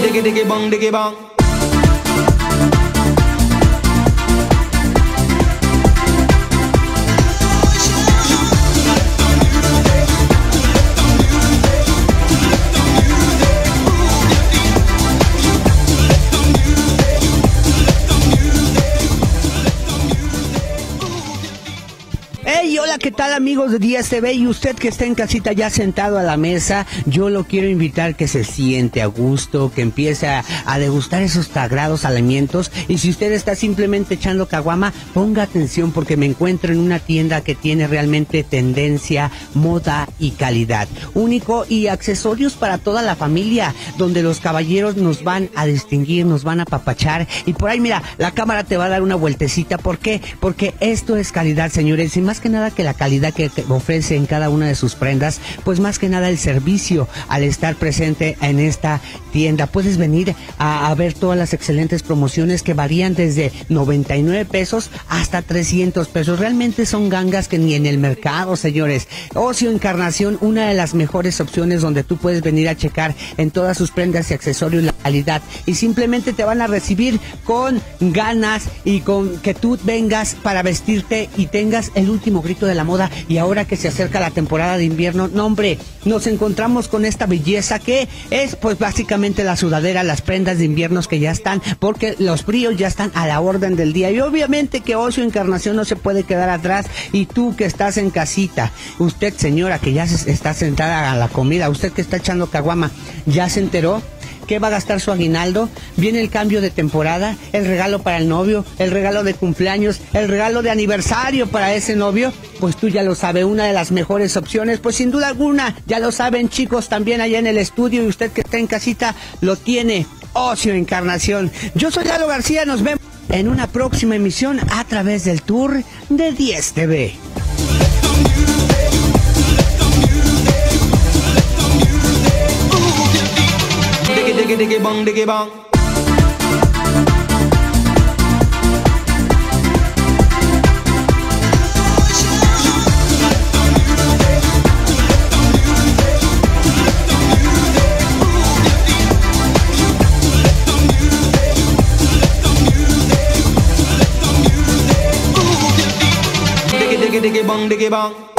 diggy diggy bong diggy bong. Hey, hola, ¿qué tal amigos de Díaz TV? Y usted que está en casita ya sentado a la mesa, yo lo quiero invitar que se siente a gusto, que empiece a, degustar esos sagrados alimentos. Y si usted está simplemente echando caguama, ponga atención porque me encuentro en una tienda que tiene realmente tendencia, moda y calidad. Único y accesorios para toda la familia, donde los caballeros nos van a distinguir, nos van a papachar. Y por ahí, mira, la cámara te va a dar una vueltecita. ¿Por qué? Porque esto es calidad, señores. Y más que nada que la calidad que ofrece en cada una de sus prendas, pues más que nada el servicio al estar presente en esta tienda. Puedes venir a, a ver todas las excelentes promociones que varían desde 99 pesos hasta 300 pesos. Realmente son gangas que ni en el mercado, señores. Ocio Encarnación, una de las mejores opciones donde tú puedes venir a checar en todas sus prendas y accesorios la calidad y simplemente te van a recibir con ganas y con que tú vengas para vestirte y tengas el último grito de la moda y ahora que se acerca la temporada de invierno, no hombre, nos encontramos con esta belleza que es pues básicamente la sudadera, las prendas de inviernos que ya están, porque los fríos ya están a la orden del día y obviamente que Ocio Encarnación no se puede quedar atrás y tú que estás en casita, usted señora que ya está sentada a la comida, usted que está echando caguama, ¿ya se enteró? Qué va a gastar su aguinaldo, viene el cambio de temporada, el regalo para el novio, el regalo de cumpleaños, el regalo de aniversario para ese novio, pues tú ya lo sabes, una de las mejores opciones, pues sin duda alguna, ya lo saben chicos también allá en el estudio y usted que está en casita lo tiene, ocio encarnación. Yo soy Lalo García, nos vemos en una próxima emisión a través del tour de 10 TV. Diggy diggy bong diggy bong. Diggy diggy bong diggy bong.